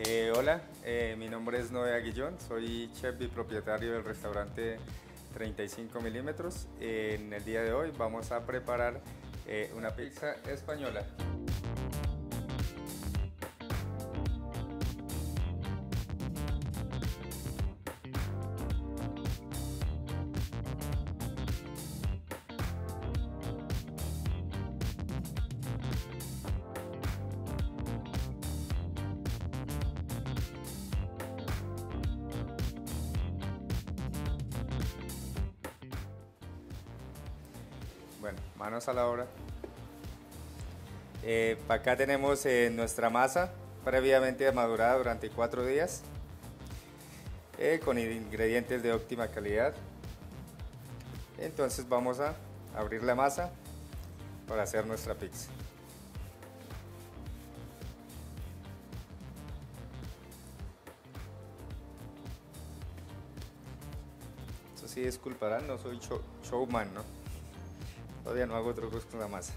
Eh, hola, eh, mi nombre es Noé Aguillón, soy chef y propietario del restaurante 35 milímetros. en el día de hoy vamos a preparar eh, una pizza española. Bueno, manos a la obra. Eh, acá tenemos eh, nuestra masa previamente madurada durante cuatro días eh, con ingredientes de óptima calidad. Entonces vamos a abrir la masa para hacer nuestra pizza. Eso sí, disculparán, no soy showman, ¿no? Todavía no hago trucos con la masa.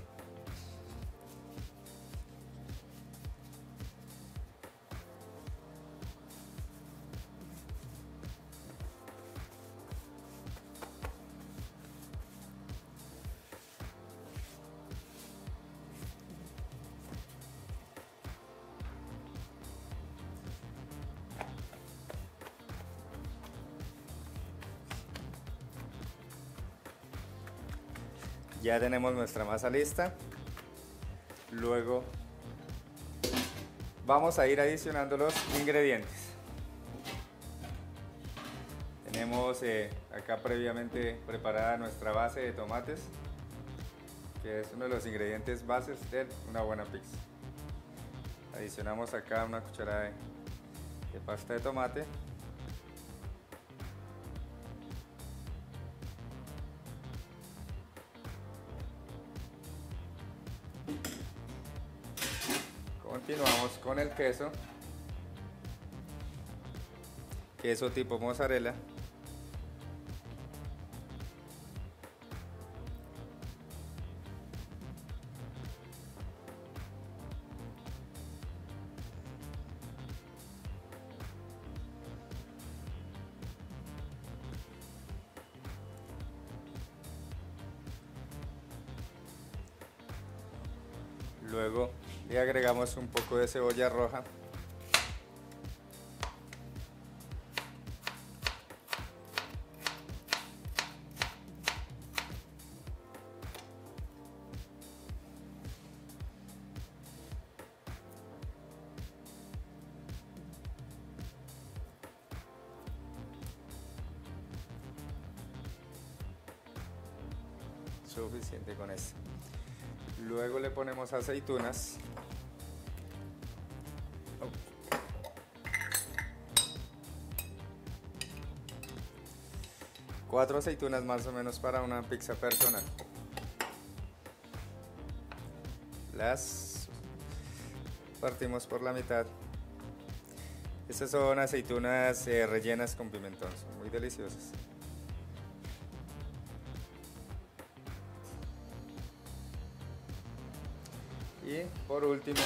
Ya tenemos nuestra masa lista. Luego vamos a ir adicionando los ingredientes. Tenemos eh, acá previamente preparada nuestra base de tomates, que es uno de los ingredientes bases de una buena pizza. Adicionamos acá una cucharada de pasta de tomate Continuamos con el queso. Queso tipo mozzarella. Luego le agregamos un poco de cebolla roja. Suficiente con eso. Luego le ponemos aceitunas. Cuatro aceitunas más o menos para una pizza personal. Las partimos por la mitad. Estas son aceitunas eh, rellenas con pimentón, son muy deliciosas. Y por último,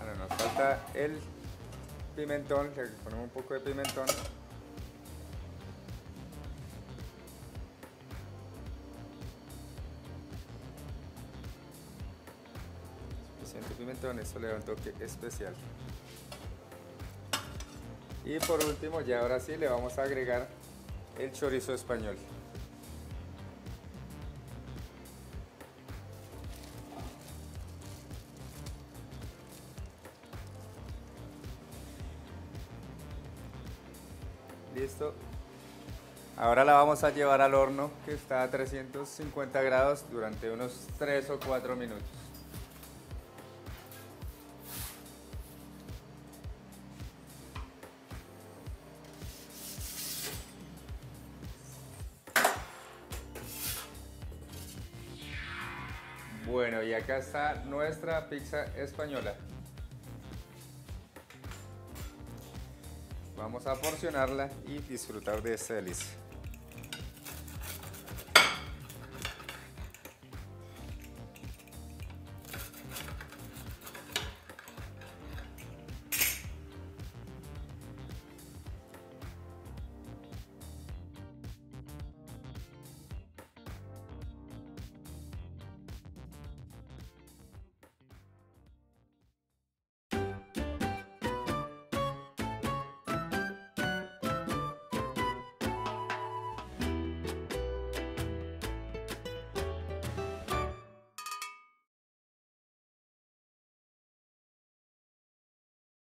ahora nos falta el pimentón, le ponemos un poco de pimentón. Suficiente pimentón, eso le da un toque especial. Y por último, ya ahora sí le vamos a agregar el chorizo español. Listo. Ahora la vamos a llevar al horno que está a 350 grados durante unos 3 o 4 minutos. Bueno, y acá está nuestra pizza española. Vamos a porcionarla y disfrutar de esta delicia.